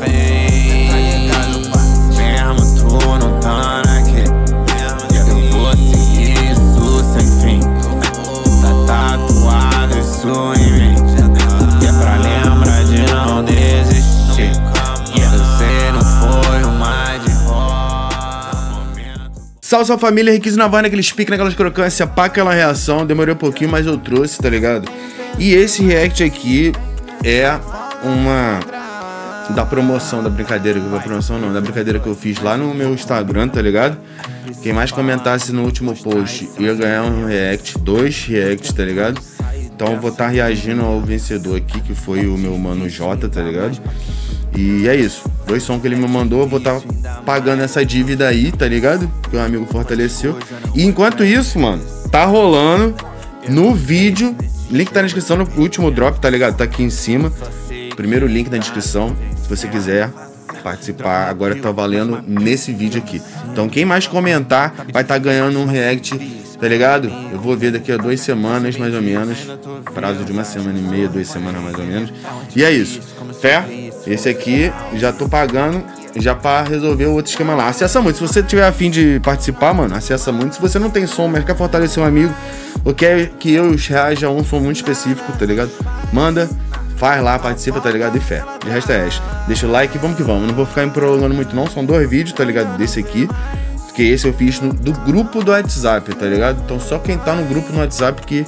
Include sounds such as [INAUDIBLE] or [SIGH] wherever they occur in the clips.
fim. Mesmo tu não tá aqui. Eu vou seguir isso sem fim. Tá tatuado isso em mim. Que é pra lembrar de não desistir. Você não foi o mais de. Salve, salve família, Riquísio Navarro naqueles piques, naquelas crocâncias, pá, aquela reação. Demorei um pouquinho, mas eu trouxe, tá ligado? E esse react aqui é uma. Da promoção, da brincadeira, da promoção não, da brincadeira que eu fiz lá no meu Instagram, tá ligado? Quem mais comentasse no último post ia ganhar um react, dois reacts, tá ligado? Então eu vou estar reagindo ao vencedor aqui, que foi o meu mano Jota, tá ligado? E é isso. Dois sons que ele me mandou, eu vou estar pagando essa dívida aí, tá ligado? Que o amigo fortaleceu. E enquanto isso, mano, tá rolando no vídeo. Link tá na descrição no último drop, tá ligado? Tá aqui em cima. Primeiro link na descrição. Se você quiser participar, agora tá valendo nesse vídeo aqui. Então quem mais comentar vai estar ganhando um react, tá ligado? Eu vou ver daqui a duas semanas, mais ou menos. Prazo de uma semana e meia, duas semanas mais ou menos. E é isso. Fé? Esse aqui já tô pagando já pra resolver o outro esquema lá. Acessa muito. Se você tiver afim de participar, mano, acessa muito. Se você não tem som, mas quer fortalecer um amigo, ou quer que eu reaja a um som muito específico, tá ligado? Manda, faz lá, participa, tá ligado? E fé. De resto é esta. Deixa o like e vamos que vamos. Não vou ficar me prolongando muito, não. São dois vídeos, tá ligado? Desse aqui. Porque esse eu fiz no, do grupo do WhatsApp, tá ligado? Então só quem tá no grupo no WhatsApp que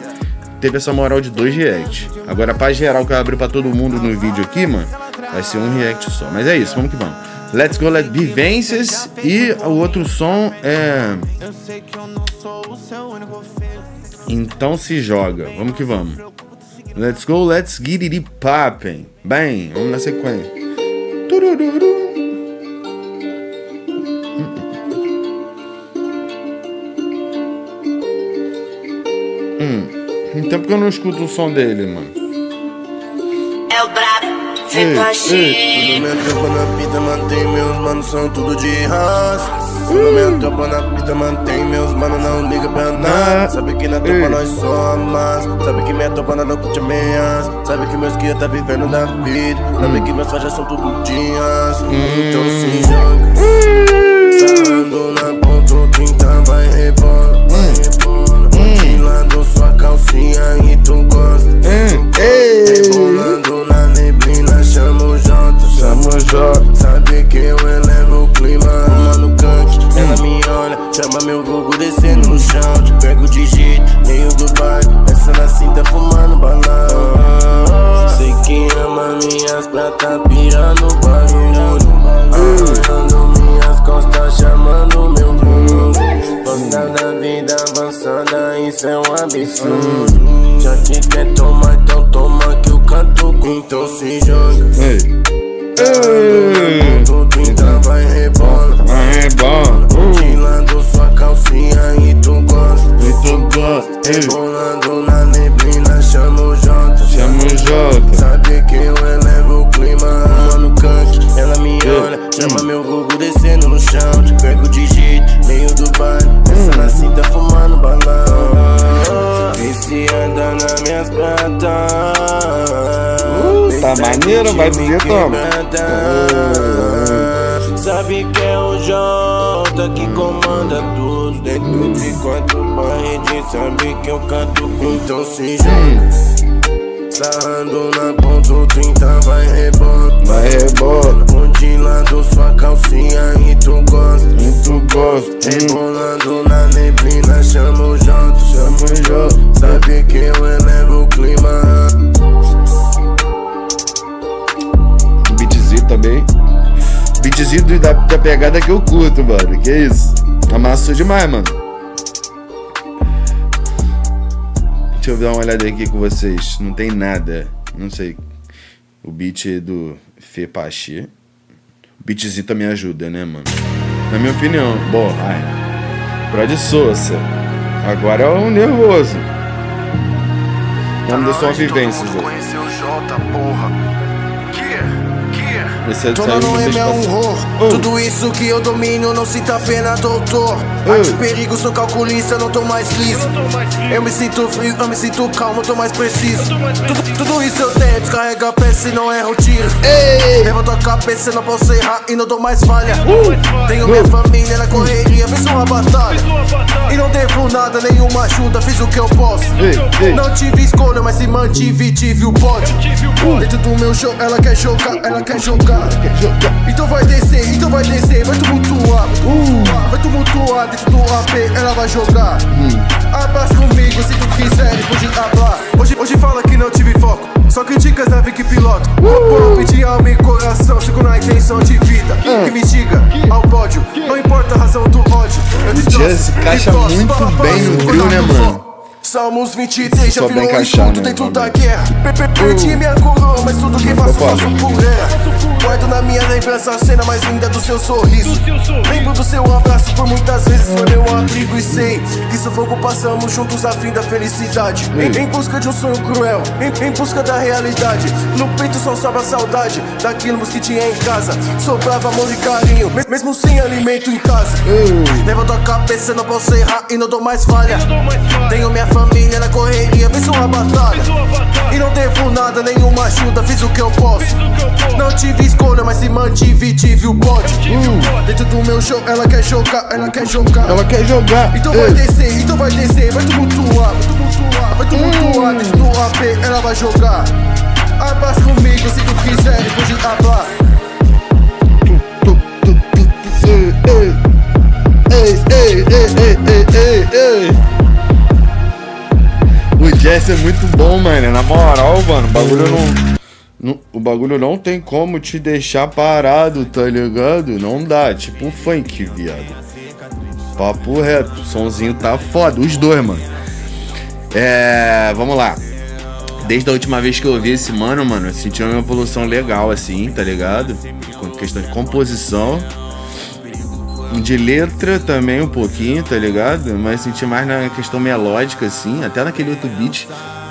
teve essa moral de dois reacts. Agora, pra geral que eu abri pra todo mundo no vídeo aqui, mano, vai ser um react só. Mas é isso, vamos que vamos. Let's Go Let Vivências e o outro som é. Então se joga, vamos que vamos. Let's go, let's get it poppin'. Bem, vamos na sequência. Turururu. Hum, tem tempo que eu não escuto o som dele, mano. É o brabo, Tudo meu tempo na pista, mantém meus manos, são tudo de raça. Tudo meu tempo na pista, mantém meus manos, não liga pra nada. Sabe que na Ei. topa nós somos. Sabe que minha nós não curte meias. Sabe que meus guia tá vivendo da vida. Sabe que meus faixas são tudo dias. Então se joga. Sarrando na ponta, quinta vai rebola. Vai rebola. Mochilando sua calcinha e tu gosta. Hum, ei. Minhas pratas, pira no barulho. Arranhando minhas costas, chamando meu mundo. Gosta da vida avançada, isso é um absurdo. Já que quer tomar, então toma que eu canto com então se joga. Ei. Ei. Tá maneiro, vai dizer, toma. Sabe que é o Jota que comanda tudo Dentro de quatro paredes Sabe que eu canto então se joga Sarrando na ponta, o 30 vai rebola Vai rebola. Ondilando sua calcinha e tu gosta E tu gosta. Hum. Rebolando na neblina, chama o Jota Chama o Jota. Sabe que eu da, da pegada que eu curto, mano. Que isso? Amassou demais, mano. Deixa eu dar uma olhada aqui com vocês. Não tem nada. Não sei. O beat do Fê Pache. O beatzinho também ajuda, né, mano? Na minha opinião. Bom, ai. Prod Souza. Agora é o nervoso. O nome da sua vivências. Conheceu no mês M é um passado. horror. Oh. Tudo isso que eu domino, não sinta pena, doutor. Oh. Arte perigo, sou calculista, não tô mais liso. Eu me sinto frio, eu me sinto calmo, tô mais preciso. Tudo, tudo isso eu tenho, descarrega a peça e não erra o tiro. A cabeça, não posso errar e não dou mais falha. Tenho minha família na correria, fiz uma batalha. E não devo nada, nenhuma ajuda, fiz o que eu posso. Ei, ei. Não tive escolha, mas se mantive, tive o pódio. Dentro do meu show, ela quer jogar, ela quer jogar. Então vai descer, então vai descer, vai tumultuar. Vai tumultuar dentro do AP, ela vai jogar. Abraça comigo se tu quiser, depois de hablar. Hoje, hoje fala que não tive foco, só criticas nave que piloto. Golpe de alma e coração, sigo na intenção de vida. Que me diga ao pódio, não importa a razão do ódio. Eu destroço, posso, muito bem no posso, drill, né, mano? Salmos 23 já virou encaixar, escudo dentro da guerra. Per- per- Perdi minha coroa, mas tudo que faço, faço por ela. Guardo na minha lembrança a cena mais linda do seu sorriso. Lembro do seu abraço por muitas vezes foi meu abrigo e sei que sufoco passamos juntos a fim da felicidade. Em, em busca de um sonho cruel, em, busca da realidade. No peito só sobra saudade daquilo que tinha em casa. Sobrava amor e carinho, mes- mesmo sem alimento em casa. Levanto a cabeça, não posso errar e não dou mais falha. Tenho minha família na correria, fiz uma batalha. E não devo nada, nenhuma ajuda, fiz o que eu posso. Não tive escolha, mas se mantive, tive o pódio. Dentro do meu show, ela quer jogar, ela quer jogar. Ela quer jogar. Então vai descer, então vai descer, vai tumultuar, vai tumultuar, vai tumultuar dentro do AP, ela vai jogar. Abraça comigo se tu quiser, depois de hablar. Ei, ei, ei, ei, ei, Jess é muito bom, mano. Na moral, mano, o bagulho não, não- O bagulho não tem como te deixar parado, tá ligado? Não dá. Tipo funk, viado. Papo reto. O sonzinho tá foda. Os dois, mano. É. Vamos lá. Desde a última vez que eu ouvi esse mano, mano, eu senti uma evolução legal, assim, tá ligado? Com questão de composição. De letra também um pouquinho, tá ligado? Mas senti mais na questão melódica, assim. Até naquele outro beat,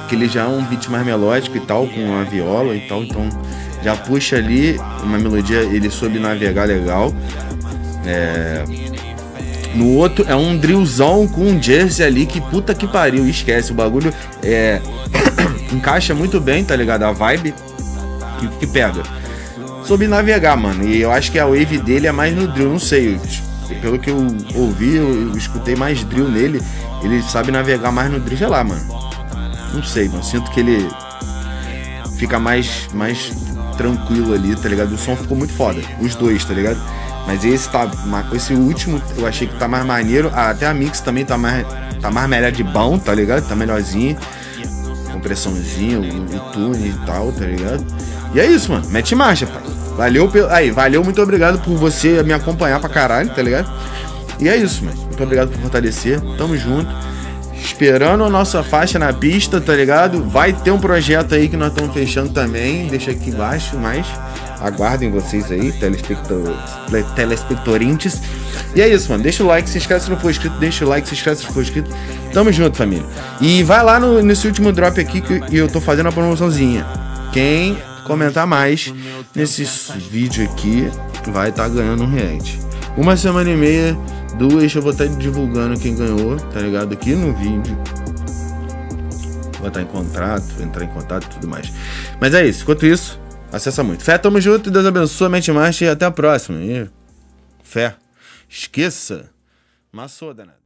que ele já é um beat mais melódico e tal, com a viola e tal. Então já puxa ali uma melodia, ele soube navegar legal. É... No outro é um drillzão com um jersey ali que puta que pariu, esquece. O bagulho é. [COUGHS] encaixa muito bem, tá ligado? A vibe que, que pega. Soube navegar, mano. E eu acho que a wave dele é mais no drill, não sei. eu- Pelo que eu ouvi, eu, eu escutei mais drill nele. Ele sabe navegar mais no drill, sei lá, mano. Não sei, mano. Sinto que ele fica mais, mais tranquilo ali, tá ligado? O som ficou muito foda. Os dois, tá ligado? Mas esse tá. Esse último eu achei que tá mais maneiro. Ah, até a mix também tá mais. Tá mais melhor de bom, tá ligado? Tá melhorzinho. Compressãozinha, o, o tune e tal, tá ligado? E é isso, mano. Mete marcha, pai. Valeu pelo. Aí, valeu, muito obrigado por você me acompanhar pra caralho, tá ligado? E é isso, mano. Muito obrigado por fortalecer. Tamo junto. Esperando a nossa faixa na pista, tá ligado? Vai ter um projeto aí que nós estamos fechando também. Deixa aqui embaixo, mas aguardem vocês aí, telespector... telespectorintes. E é isso, mano. Deixa o like, se inscreve se não for inscrito. Deixa o like, se inscreve se for inscrito. Tamo junto, família. E vai lá no, nesse último drop aqui que eu tô fazendo a promoçãozinha. Quem comentar mais nesse vídeo aqui vai estar ganhando um react. Uma semana e meia, duas, eu vou estar divulgando quem ganhou, tá ligado? Aqui no vídeo. Vou estar em contrato, entrar em contato e tudo mais. Mas é isso, enquanto isso, acessa muito. Fé, tamo junto, Deus abençoe, mente marcha e até a próxima. E fé. Esqueça. Maçou, danado.